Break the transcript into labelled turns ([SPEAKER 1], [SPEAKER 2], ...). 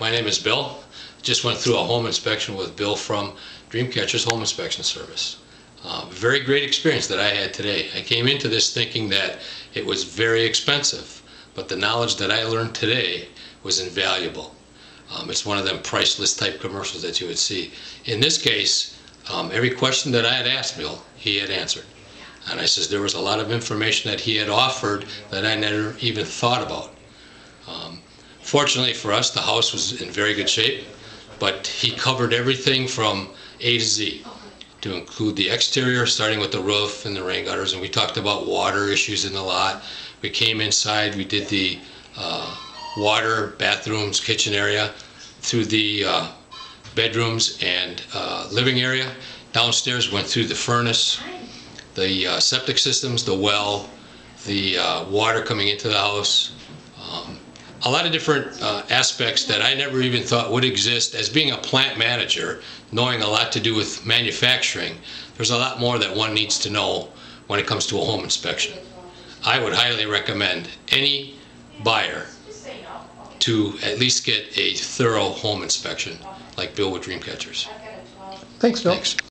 [SPEAKER 1] my name is Bill. Just went through a home inspection with Bill from Dreamcatcher's Home Inspection Service. Uh, very great experience that I had today. I came into this thinking that it was very expensive, but the knowledge that I learned today was invaluable. Um, it's one of them priceless type commercials that you would see. In this case, um, every question that I had asked Bill, he had answered. And I says there was a lot of information that he had offered that I never even thought about. Um, fortunately for us, the house was in very good shape, but he covered everything from A to Z to include the exterior, starting with the roof and the rain gutters. And we talked about water issues in the lot. We came inside, we did the uh, water, bathrooms, kitchen area, through the uh, bedrooms and uh, living area. Downstairs, went through the furnace, the uh, septic systems, the well, the uh, water coming into the house. Um, a lot of different uh, aspects that I never even thought would exist as being a plant manager, knowing a lot to do with manufacturing. There's a lot more that one needs to know when it comes to a home inspection. I would highly recommend any buyer to at least get a thorough home inspection like Bill with Dreamcatchers.
[SPEAKER 2] Thanks, Bill.
[SPEAKER 1] Thanks.